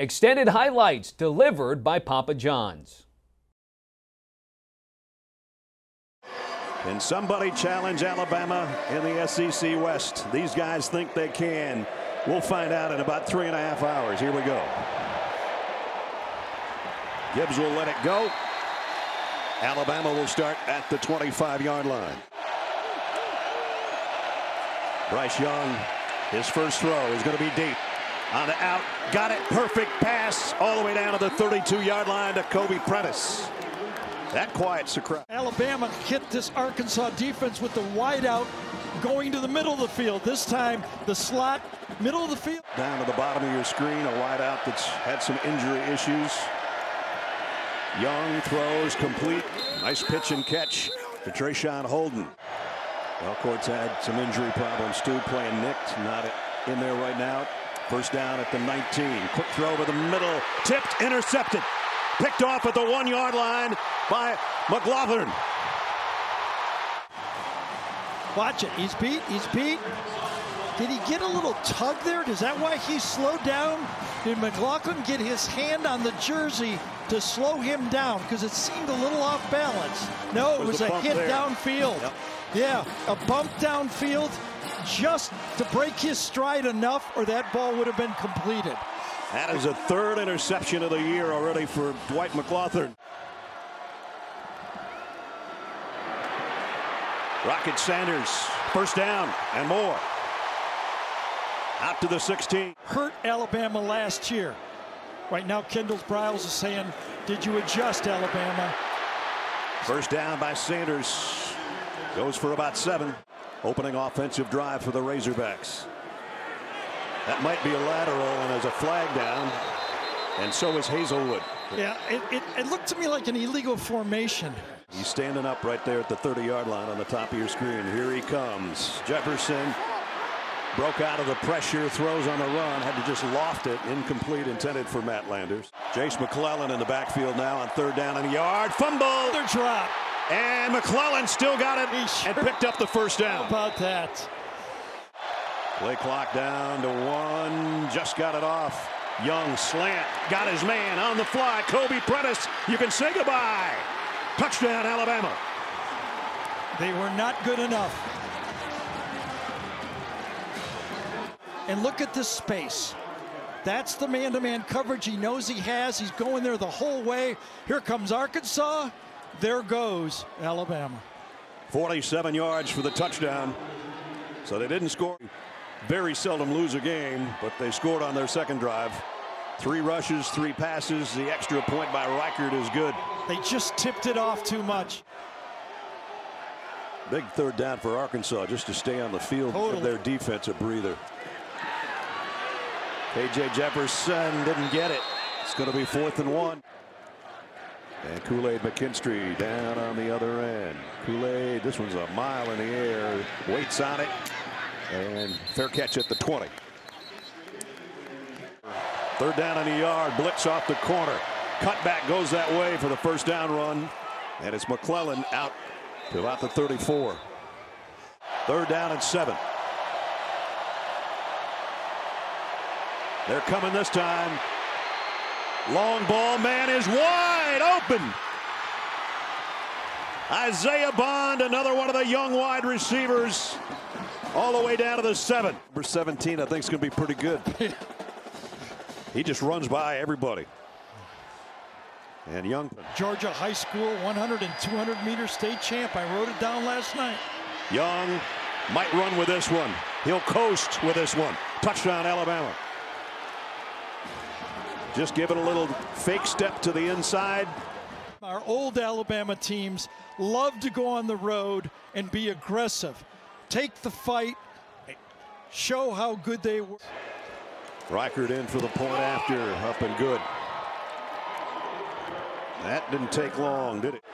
Extended highlights delivered by Papa John's. Can somebody challenge Alabama in the SEC West? These guys think they can. We'll find out in about three and a half hours. Here we go. Gibbs will let it go. Alabama will start at the 25 yard line. Bryce Young, his first throw is going to be deep. On the out, got it, perfect pass all the way down to the 32 yard line to Kobe Prentice. That quiets the crowd. Alabama hit this Arkansas defense with the wide out going to the middle of the field. This time, the slot, middle of the field. Down to the bottom of your screen, a wide out that's had some injury issues. Young throws complete. Nice pitch and catch to Traeshon Holden. Valcourt's had some injury problems too, playing nicked, not in there right now. First down at the 19. Quick throw over the middle, tipped, intercepted. Picked off at the one yard line by McGlothern. Watch it. He's beat. He's beat. Did he get a little tug there? Is that why he slowed down? Did McGlothern get his hand on the jersey to slow him down? Because it seemed a little off balance. No, it was, was a hit there. downfield. Yep. Yeah, a bump downfield just to break his stride enough, or that ball would have been completed. That is a third interception of the year already for Dwight McGlothern. Rocket Sanders, first down and more. Out to the 16. Hurt Alabama last year. Right now, Kendall Briles is saying, did you adjust, Alabama? First down by Sanders. Goes for about seven. Opening offensive drive for the Razorbacks. That might be a lateral and there's a flag down. And so is Haselwood. Yeah, it, it, it looked to me like an illegal formation. He's standing up right there at the 30 yard line on the top of your screen. Here he comes. Jefferson broke out of the pressure, throws on the run, had to just loft it. Incomplete, intended for Matt Landers. Jase McClellan in the backfield now on third down and a yard. Fumble. Another drop. And McClellan still got it and picked up the first How down. about that? Play clock down to one. Just got it off. Young slant. Got his man on the fly. Kobe Prentice. You can say goodbye. Touchdown, Alabama. They were not good enough. And look at this space. That's the man-to-man coverage he knows he has. He's going there the whole way. Here comes Arkansas. There goes Alabama. 47 yards for the touchdown. So they didn't score. Very seldom lose a game, but they scored on their second drive. Three rushes, three passes. The extra point by Reichard is good. They just tipped it off too much. Big third down for Arkansas just to stay on the field Totally. of their defense a breather. KJ Jefferson didn't get it. It's going to be fourth and one. And Kool-Aid McKinstry down on the other end. Kool-Aid, this one's a mile in the air. Waits on it. And fair catch at the 20. Third down in the yard. Blitz off the corner. Cutback goes that way for the first down run. And it's McClellan out to about the 34. Third down and seven. They're coming this time. Long ball, man is wide open. Isaiah Bond, another one of the young wide receivers, all the way down to the seven. Number 17, I think, is going to be pretty good. he just runs by everybody. And Young, Georgia High School 100 and 200 meter state champ. I wrote it down last night. Young might run with this one. He'll coast with this one. Touchdown, Alabama. Just give it a little fake step to the inside. Our old Alabama teams love to go on the road and be aggressive. Take the fight, show how good they were. Reichard in for the point after. Up and good. That didn't take long, did it?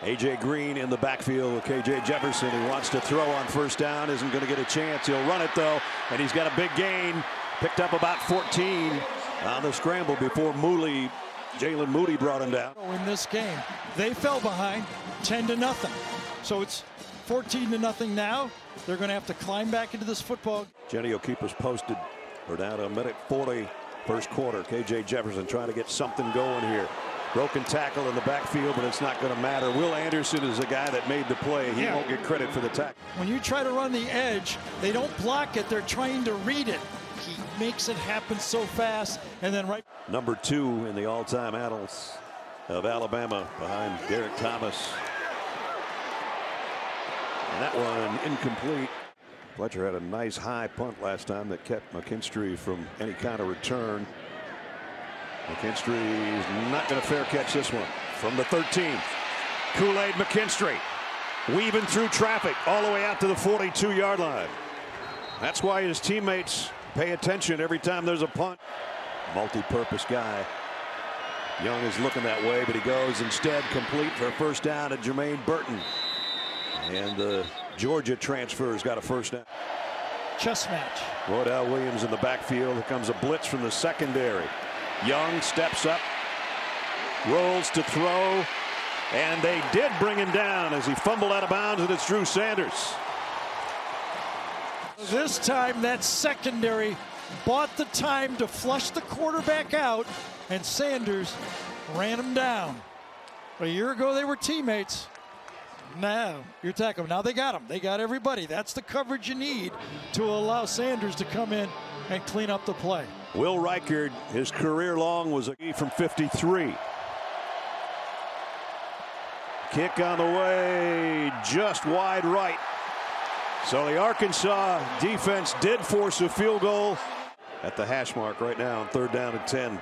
AJ Green in the backfield with KJ Jefferson. He wants to throw on first down. Isn't going to get a chance. He'll run it though, and he's got a big gain. Picked up about 14 on the scramble before Mooley, Jalen Moody brought him down. In this game, they fell behind 10 to nothing. So it's 14 to nothing now. They're going to have to climb back into this football. Jenny will keep us posted. We're down to a minute 40 First quarter, KJ Jefferson trying to get something going here. Broken tackle in the backfield, but it's not going to matter. Will Anderson is a guy that made the play. He Yeah. won't get credit for the tackle. When you try to run the edge, they don't block it. They're trying to read it. He makes it happen so fast, and then right. Number two in the all-time annals of Alabama behind Derrick Thomas. And that one incomplete. Fletcher had a nice high punt last time that kept McKinstry from any kind of return. McKinstry is not going to fair catch this one from the 13. Kool-Aid McKinstry weaving through traffic all the way out to the 42 yard line. That's why his teammates pay attention every time there's a punt. Multi-purpose guy. Young is looking that way, but he goes instead complete for a first down at Jermaine Burton. And the Georgia transfer's got a first down. Chess match. Roydell Williams in the backfield. Here comes a blitz from the secondary. Young steps up, rolls to throw, and they did bring him down as he fumbled out of bounds, and it's Drew Sanders. This time, that secondary bought the time to flush the quarterback out, and Sanders ran him down. A year ago, they were teammates. Now you're tackling. Now they got him. They got everybody. That's the coverage you need to allow Sanders to come in and clean up the play. Will Reichard, his career long was a from 53. Kick on the way, just wide right. So the Arkansas defense did force a field goal at the hash mark right now on third down and 10.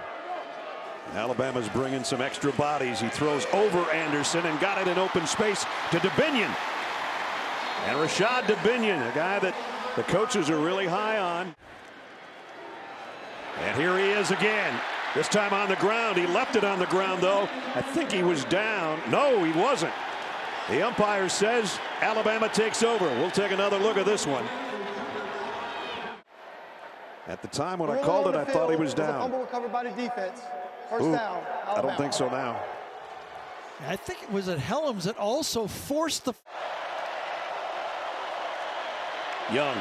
Alabama's bringing some extra bodies. He throws over Anderson and got it in open space to Dubinion. And Rashod Dubinion, a guy that the coaches are really high on. And here he is again. This time on the ground. He left it on the ground, though. I think he was down. No, he wasn't. The umpire says Alabama takes over. We'll take another look at this one. At the time when I called it, I thought he field was a down. fumble recovered by the defense. First Ooh, down. I don't think so now. I think it was at Helms that also forced the. Young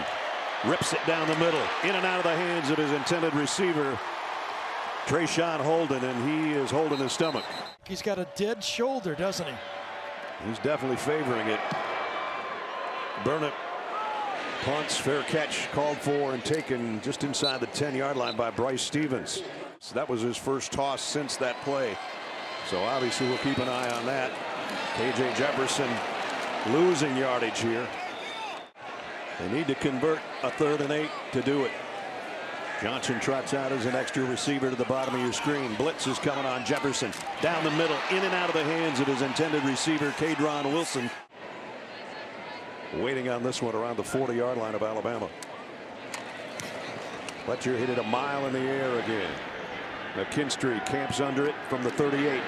rips it down the middle, in and out of the hands of his intended receiver, Traeshon Holden, and he is holding his stomach. He's got a dead shoulder, doesn't he? He's definitely favoring it. Burnip punts, fair catch, called for and taken just inside the 10-yard line by Bryce Stephens. So that was his first toss since that play. So obviously we'll keep an eye on that. KJ Jefferson losing yardage here. They need to convert a third and eight to do it. Johnson trots out as an extra receiver to the bottom of your screen. Blitz is coming on Jefferson. Down the middle, in and out of the hands of his intended receiver, Kadron Wilson. Waiting on this one around the 40-yard line of Alabama. Fletcher hit it a mile in the air again. McKinstry camps under it from the 38.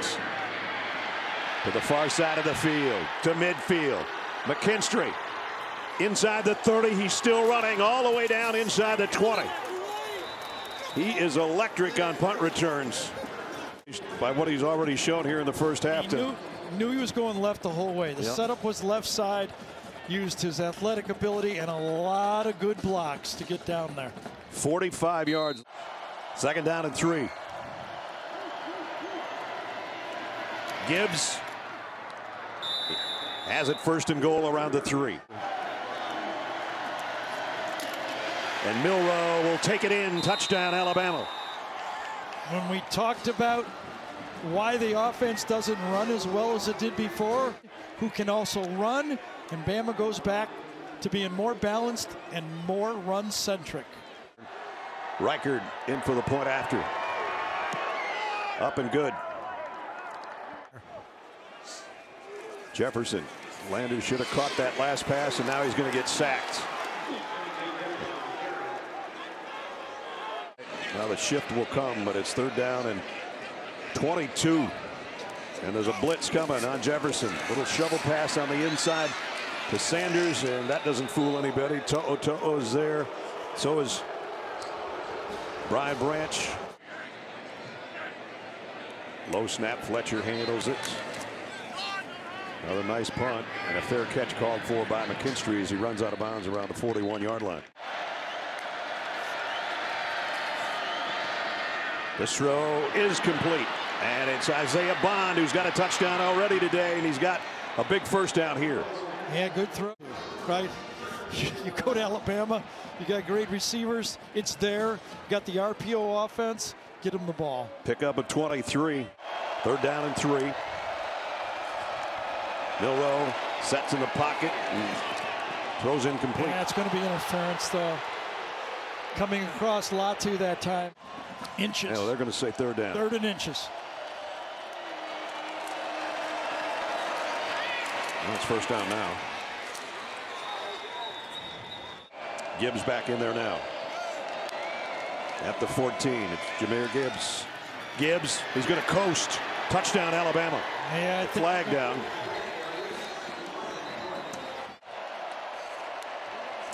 To the far side of the field, to midfield. McKinstry inside the 30. He's still running all the way down inside the 20. He is electric on punt returns by what he's already shown here in the first half. He knew, knew he was going left the whole way. The Yep. setup was left side, used his athletic ability and a lot of good blocks to get down there. 45 yards. Second down and three. Gibbs has it first and goal around the three. And Milroe will take it in. Touchdown, Alabama. When we talked about why the offense doesn't run as well as it did before, who can also run, and Bama goes back to being more balanced and more run centric. Reichard in for the point after. Up and good. Jefferson. Landers should have caught that last pass, and now he's going to get sacked. Now the shift will come, but it's third down and 22. And there's a blitz coming on Jefferson. Little shovel pass on the inside to Sanders, and that doesn't fool anybody. To'o To'o is there. So is Brian Branch. Low snap. Fletcher handles it. Another nice punt and a fair catch called for by McKinstry as he runs out of bounds around the 41 yard line. This throw is complete. And it's Isaiah Bond who's got a touchdown already today, and he's got a big first down here. Yeah, good throw. Right. You go to Alabama, you got great receivers. It's there. You got the RPO offense. Get him the ball. Pick up a 23. Third down and three. Milroe sets in the pocket and throws incomplete. Yeah, it's going to be interference, though. Coming across Latu that time. Inches. Yeah, well, they're going to say third down. Third and inches. That's first down now. Gibbs back in there now. At the 14, it's Jahmyr Gibbs. Gibbs, he's going to coast. Touchdown, Alabama. Yeah, Flag down.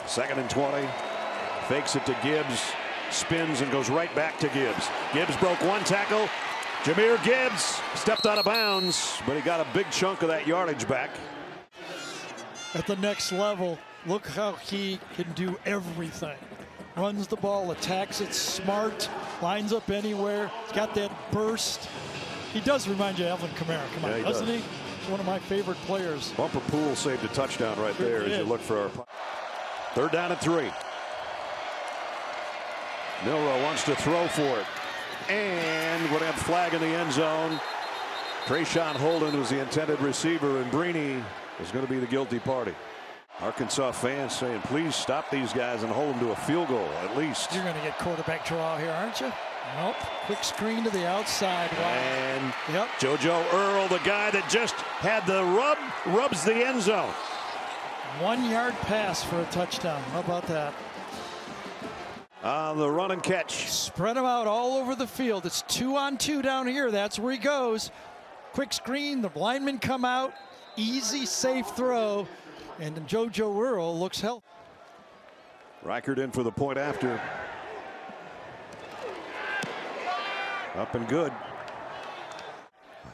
Second and 20. Fakes it to Gibbs. Spins and goes right back to Gibbs. Gibbs broke one tackle. Jahmyr Gibbs stepped out of bounds, but he got a big chunk of that yardage back. at the next level, look how he can do everything. Runs the ball, attacks it smart, lines up anywhere. He's got that burst. He does remind you of Alvin Kamara. Come on, Yeah, he doesn't does. he? He's one of my favorite players. Bumper Pool saved a touchdown right Sure there as you look for our third down and three. Milroe wants to throw for it. And would have flag in the end zone. Traeshon Holden was the intended receiver, and Breeny is going to be the guilty party. Arkansas fans saying, please stop these guys and hold them to a field goal at least. You're going to get quarterback draw here, aren't you? Nope. Quick screen to the outside. Wow. And Yep. JoJo Earle, the guy that just had the rub, rubs the end zone. One yard pass for a touchdown. How about that? On the run and catch. Spread him out all over the field. It's two on two down here. That's where he goes. Quick screen. The linemen come out. Easy, safe throw. And JoJo Earle looks healthy. Reichard in for the point after. Up and good.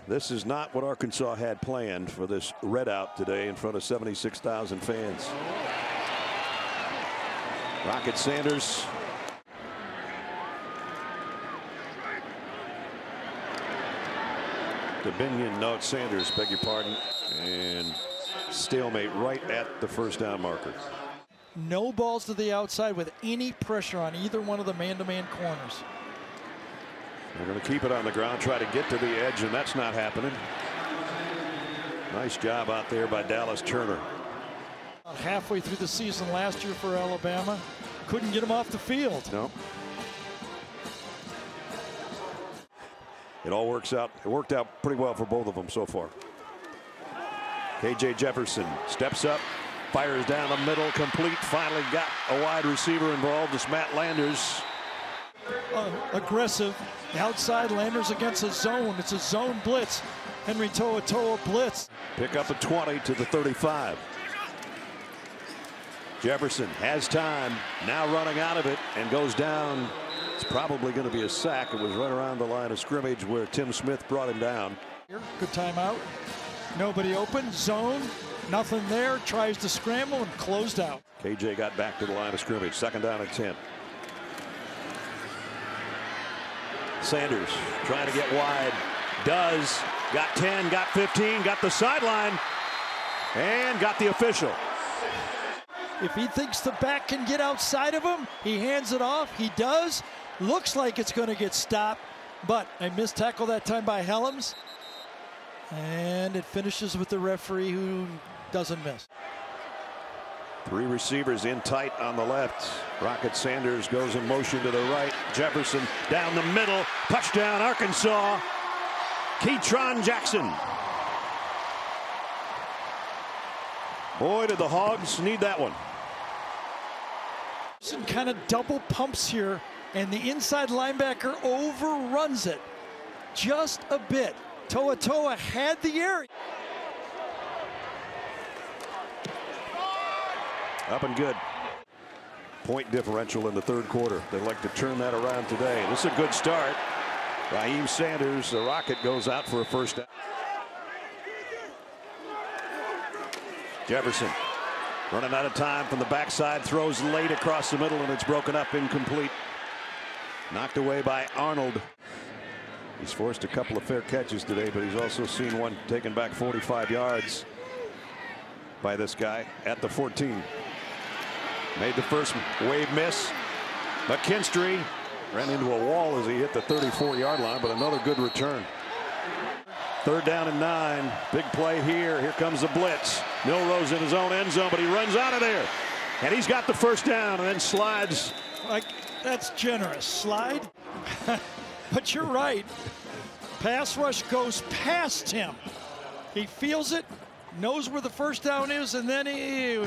This is not what Arkansas had planned for this red out today in front of 76,000 fans. Rocket Sanders. Dominion, no, Sanders, beg your pardon. And stalemate right at the first down marker. No balls to the outside with any pressure on either one of the man-to-man corners. They're going to keep it on the ground, try to get to the edge, and that's not happening. Nice job out there by Dallas Turner. Halfway through the season last year for Alabama. Couldn't get him off the field. No. It all works out. It worked out pretty well for both of them so far. KJ Jefferson steps up, fires down the middle, complete. Finally got a wide receiver involved. It's Matt Landers. Uh, aggressive. Outside Landers against a zone. It's a zone blitz. Henry To'oTo'o blitz. Pick up a 20 to the 35. Jefferson has time, now running out of it and goes down. It's probably going to be a sack. It was right around the line of scrimmage where Tim Smith brought him down. Good timeout. Nobody open. Zone. Nothing there. Tries to scramble and closed out. KJ got back to the line of scrimmage. Second down and 10. Sanders trying to get wide. Does. Got 10, got 15, got the sideline, and got the official. If he thinks the back can get outside of him, he hands it off. He does. Looks like it's going to get stopped, but a missed tackle that time by Helms. And it finishes with the referee who doesn't miss. Three receivers in tight on the left. Rocket Sanders goes in motion to the right. Jefferson down the middle. Touchdown, Arkansas. Ketron Jackson. Boy, did the Hogs need that one. Some kind of double pumps here, and the inside linebacker overruns it just a bit. To'oTo'o had the area. Up and good. Point differential in the third quarter. They'd like to turn that around today. This is a good start. Raheem Sanders, the Rocket goes out for a first down. Jefferson running out of time from the backside, throws late across the middle, and it's broken up incomplete. Knocked away by Arnold. He's forced a couple of fair catches today, but he's also seen one taken back 45 yards by this guy at the 14. Made the first wave miss. McKinstry ran into a wall as he hit the 34 yard line, but another good return. Third down and nine. Big play here. Here comes the blitz. Milroe's in his own end zone, but he runs out of there. And he's got the first down and then slides. Like, that's generous. Slide. but you're right. Pass rush goes past him. He feels it, knows where the first down is, and then he.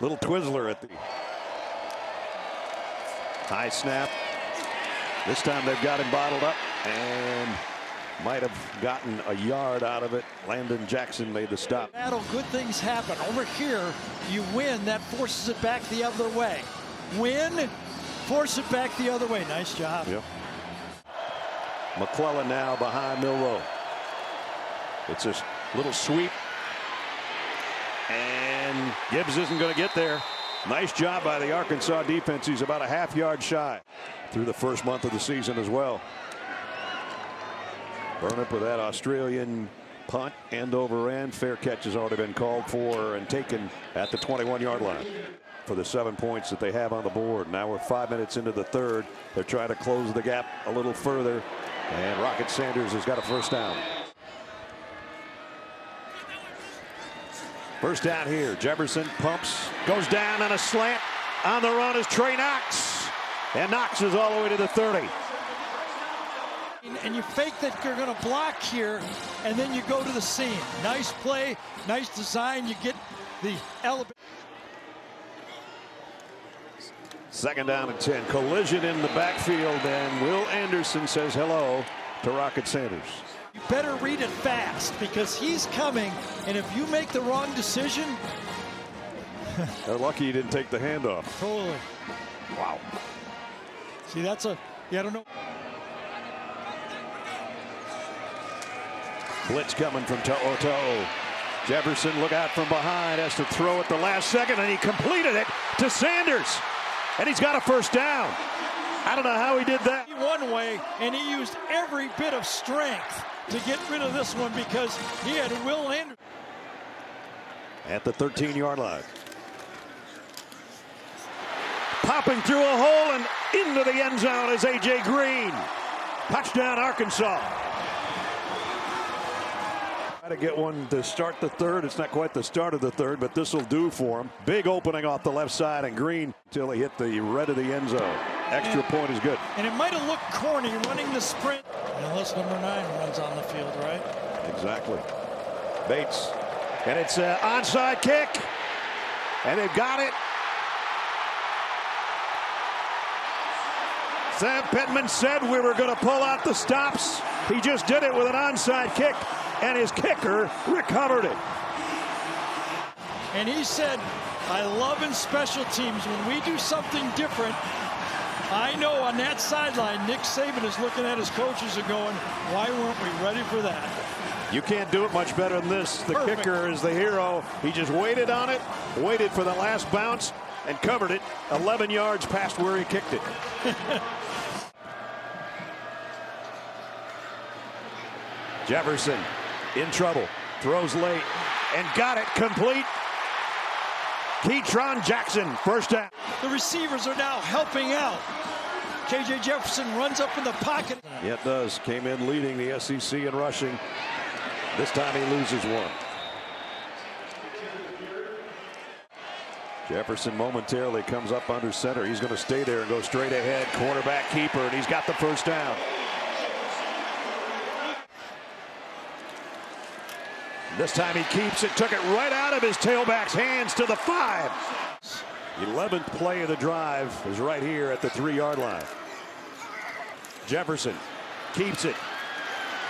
Little Twizzler at the high snap. This time they've got him bottled up and might have gotten a yard out of it. Landon Jackson made the stop. Battle, good things happen. Over here, you win, that forces it back the other way. Win, force it back the other way. Nice job. Yep. McClellan now behind Milroe. It's a little sweep. And Gibbs isn't going to get there. Nice job by the Arkansas defense. He's about a half yard shy through the first month of the season as well. Burnip with that Australian punt end over end. Fair catch has already been called for and taken at the 21 yard line for the seven points that they have on the board. Now we're five minutes into the third. They're trying to close the gap a little further. And Rocket Sanders has got a first down. First down here. Jefferson pumps, goes down on a slant. On the run is Trey Knox. And Knox is all the way to the 30. And you fake that you're going to block here, and then you go to the seam. Nice play, nice design. You get the element. Second down and 10. Collision in the backfield, and Will Anderson says hello to Rocket Sanders. You better read it fast because he's coming, and if you make the wrong decision. They're lucky he didn't take the handoff. Totally. Wow. See, that's a, yeah, I don't know. Blitz coming from To'o. Jefferson look out from behind, has to throw at the last second, and he completed it to Sanders. And he's got a first down. I don't know how he did that. One way, and he used every bit of strength to get rid of this one because he had Will Anderson. At the 13-yard line. Popping through a hole and into the end zone is A.J. Green. Touchdown, Arkansas. Try to get one to start the third. It's not quite the start of the third, but this will do for him. Big opening off the left side, and Green until he hit the red of the end zone. Extra and, point is good. And it might have looked corny running the sprint. Unless number nine runs on the field, right? Exactly. Bates. And it's an onside kick. And they've got it. Sam Pittman said we were going to pull out the stops. He just did it with an onside kick and his kicker recovered it. And he said, I love in special teams when we do something different. I know on that sideline, Nick Saban is looking at his coaches and going, why weren't we ready for that? You can't do it much better than this. The Perfect. kicker is the hero. He just waited on it, waited for the last bounce, and covered it 11 yards past where he kicked it. Jefferson in trouble. Throws late and got it complete. Ketron Jackson, first down. The receivers are now helping out. KJ Jefferson runs up in the pocket. Yeah, it does. Came in leading the SEC in rushing. This time he loses one. Jefferson momentarily comes up under center. He's going to stay there and go straight ahead. Cornerback keeper, and he's got the first down. This time he keeps it, took it right out of his tailback's hands to the five. 11th play of the drive is right here at the three-yard line. Jefferson keeps it,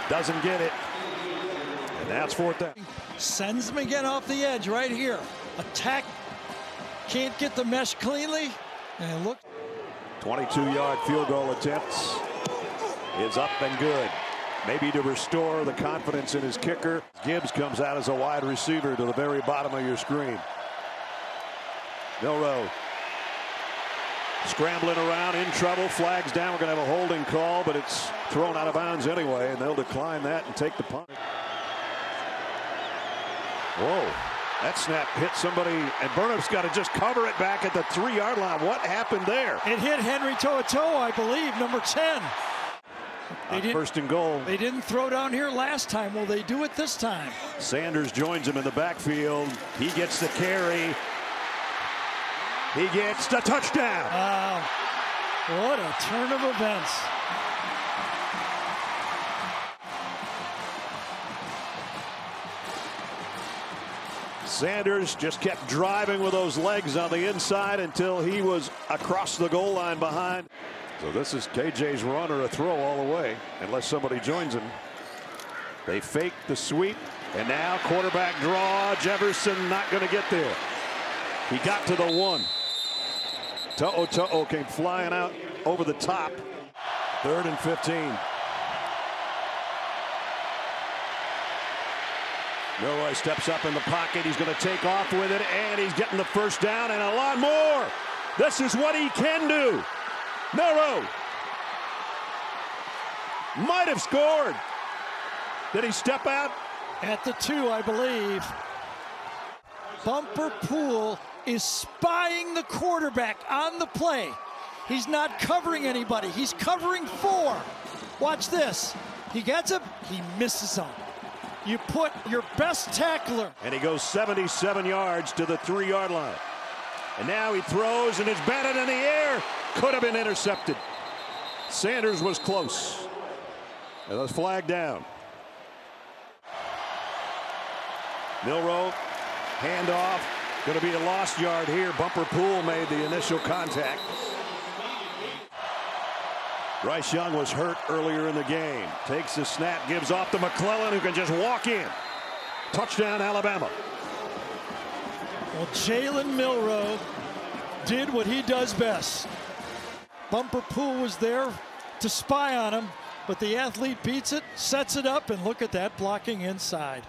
does't get it, and that's fourth down. Sends him again off the edge right here. Attack, can't get the mesh cleanly, and look. 22-yard field goal attempts is up and good maybe to restore the confidence in his kicker. Gibbs comes out as a wide receiver to the very bottom of your screen. Milroe Scrambling around, in trouble, flags down. We're going to have a holding call, but it's thrown out of bounds anyway, and they'll decline that and take the punt. Whoa. That snap hit somebody, and Burnip's got to just cover it back at the three-yard line. What happened there? It hit Henry To'oTo'o, I believe, number 10. Uh, they didn't, first and goal. They didn't throw down here last time. Will they do it this time? Sanders joins him in the backfield. He gets the carry. He gets the touchdown. Wow. What a turn of events. Sanders just kept driving with those legs on the inside until he was across the goal line behind. So this is KJ's run or a throw all the way, unless somebody joins him. They fake the sweep, and now quarterback draw. Jefferson not going to get there. He got to the one. To'oTo'o came flying out over the top. Third and 15. Milroe steps up in the pocket. He's going to take off with it, and he's getting the first down and a lot more. This is what he can do. Milroe might have scored. Did he step out? At the two, I believe. Bumper Pool is spying the quarterback on the play. He's not covering anybody. He's covering four. Watch this. He gets him. He misses him. You put your best tackler. And he goes 77 yards to the three-yard line. And now he throws and it's batted in the air. Could have been intercepted. Sanders was close. And the flag down. Milroe, handoff. Going to be a lost yard here. Bumper Pool made the initial contact. Bryce Young was hurt earlier in the game. Takes the snap, gives off to McClellan, who can just walk in. Touchdown, Alabama. Well, Jalen Milroe did what he does best. Bumper Pool was there to spy on him, but the athlete beats it, sets it up, and look at that blocking inside.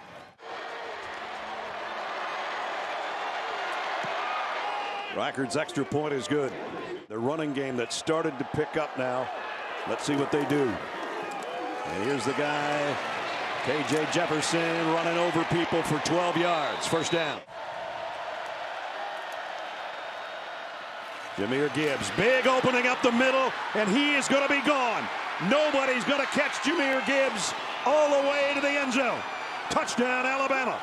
Reichard's extra point is good. The running game that started to pick up now Let's see what they do. And here's the guy, KJ Jefferson, running over people for 12 yards. First down. Jahmyr Gibbs, big opening up the middle, and he is going to be gone. Nobody's going to catch Jahmyr Gibbs all the way to the end zone. Touchdown, Alabama.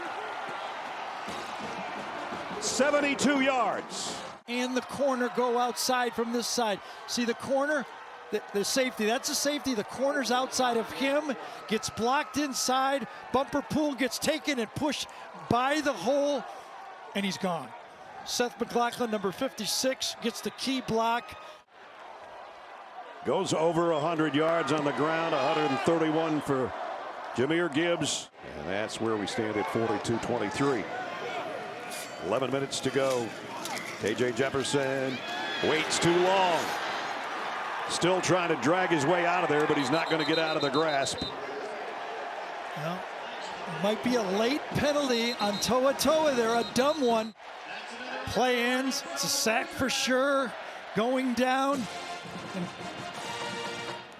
72 yards. And the corner go outside from this side. See the corner? the, the, safety. That's a safety. The corner's outside of him, gets blocked inside. Bumper Pool gets taken and pushed by the hole, and he's gone. Seth McLaughlin, number 56, gets the key block. Goes over 100 yards on the ground, 131 for Jahmyr Gibbs. And that's where we stand at 42-23. 11 minutes to go. KJ Jefferson waits too long. Still trying to drag his way out of there, but he's not going to get out of the grasp. Well, might be a late penalty on To'oTo'o there, a dumb one. Play ends. It's a sack for sure. Going down.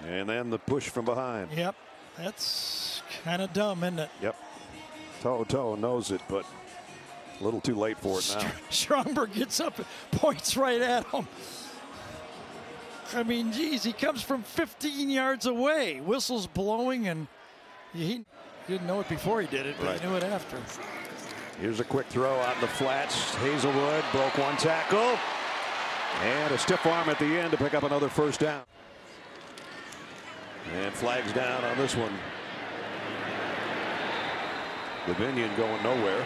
And, then the push from behind. Yep. That's kind of dumb, isn't it? Yep. To'oTo'o knows it, but a little too late for it now. Stromberg gets up and points right at him. I mean, geez, he comes from 15 yards away. Whistles blowing, and he didn't know it before he did it, but right. he knew it after. Here's a quick throw out in the flats. Haselwood broke one tackle. And a stiff arm at the end to pick up another first down. And flags down on this one. Lavinion going nowhere.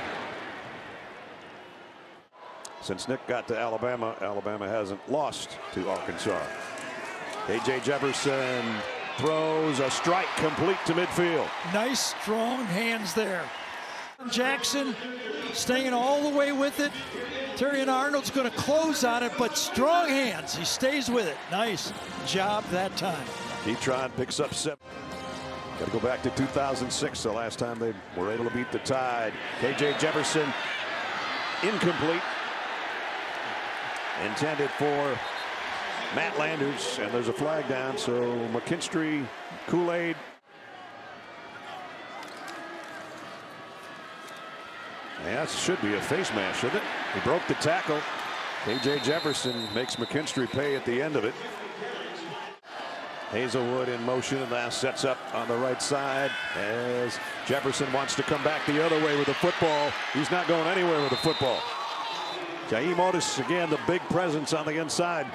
Since Nick got to Alabama, Alabama hasn't lost to Arkansas. A.J. Jefferson throws a strike complete to midfield. Nice strong hands there. Jackson staying all the way with it. Terrion Arnold's going to close on it, but strong hands. He stays with it. Nice job that time. Ketron picks up seven. Got to go back to 2006, the last time they were able to beat the Tide. KJ Jefferson incomplete. Intended for Matt Landers, and there's a flag down. So McKinstry, Kool-Aid. Yeah, that should be a face mask, shouldn't it? He broke the tackle. KJ Jefferson makes McKinstry pay at the end of it. Haselwood in motion and now sets up on the right side as Jefferson wants to come back the other way with the football. He's not going anywhere with the football. Jaheim Oatis again the big presence on the inside.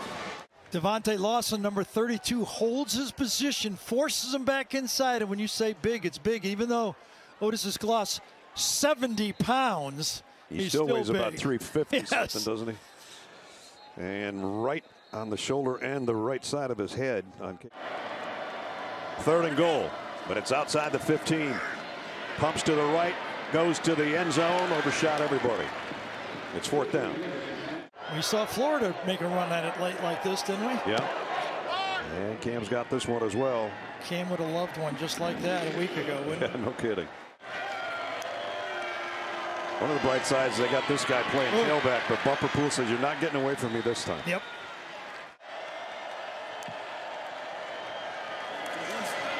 Deontae Lawson, number 32, holds his position, forces him back inside. And when you say big, it's big. Even though Oatis is gloss 70 pounds, he he's still, still weighs big. about 350 Yes. something, doesn't he? And right on the shoulder and the right side of his head. On third and goal, but it's outside the 15. Pumps to the right, goes to the end zone, overshot everybody. It's fourth down. We saw Florida make a run at it late like this, didn't we? Yeah. And Cam's got this one as well. Cam would have loved one just like that a week ago, wouldn't he? no kidding. One of the bright sides, they got this guy playing Oh. tailback, but Bumper Pool says, You're not getting away from me this time. Yep.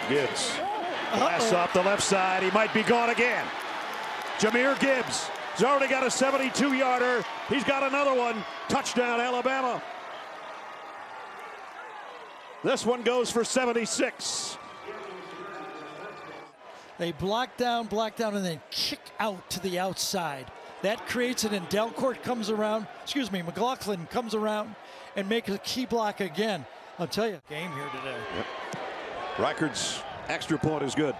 Gibbs. Pass off the left side. He might be gone again. Jahmyr Gibbs. He's already got a 72 yarder. He's got another one. Touchdown, Alabama. This one goes for 76. They block down, block down, and then kick out to the outside. That creates it, and Delcourt comes around, excuse me, McLaughlin comes around and makes a key block again. I'll tell you, game here today. Records extra point is good.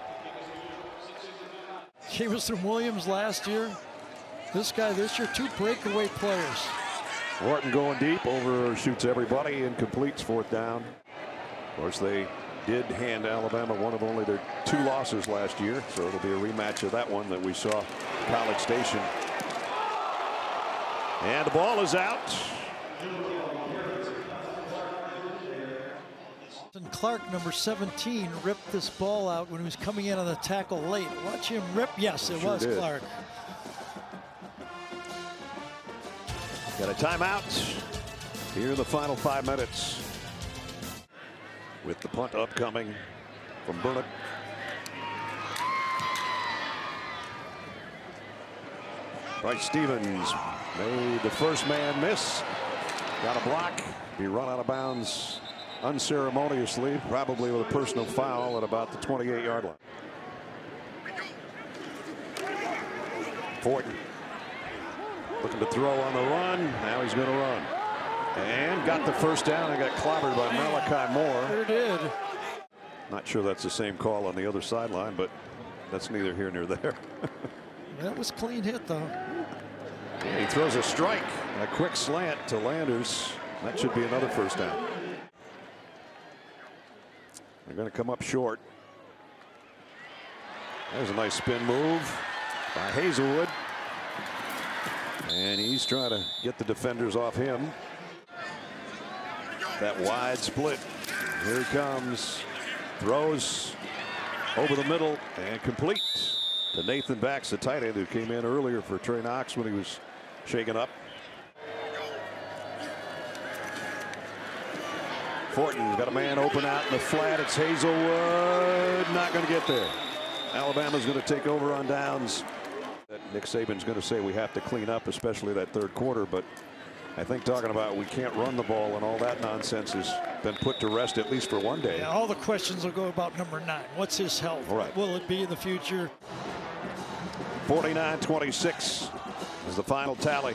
Jameson Williams last year. This guy this year, two breakaway players. Wharton going deep, overshoots everybody and completes fourth down. Of course, they did hand Alabama one of only their two losses last year, so it'll be a rematch of that one that we saw College Station. And the ball is out. And Clark, number 17, ripped this ball out when he was coming in on the tackle late. Watch him rip. Yes, it Sure was did. Clark. Got a timeout here in the final five minutes. With the punt upcoming from Burnip. Bryce Stephens made the first man miss. Got a block. He run out of bounds unceremoniously, probably with a personal foul at about the 28 yard line. Fortin looking to throw on the run. Now he's going to run. And got the first down and got clobbered by Malachi Moore. Sure did. Not sure that's the same call on the other sideline, but that's neither here nor there. That was clean hit, though. he throws a strike, a quick slant to Landers. That should be another first down. They're going to come up short. There's a nice spin move by Haselwood. And he's trying to get the defenders off him. That wide split. Here he comes. Throws over the middle and complete to Nathan Bax, the tight end who came in earlier for Trey Knox when he was shaken up. Fortin got a man open out in the flat. It's Haselwood. Not going to get there. Alabama's going to take over on downs. Nick Saban's going to say we have to clean up, especially that third quarter. But I think talking about we can't run the ball and all that nonsense has been put to rest at least for one day. Yeah, all the questions will go about number nine. What's his health? All right. Will it be in the future? 49-26 is the final tally.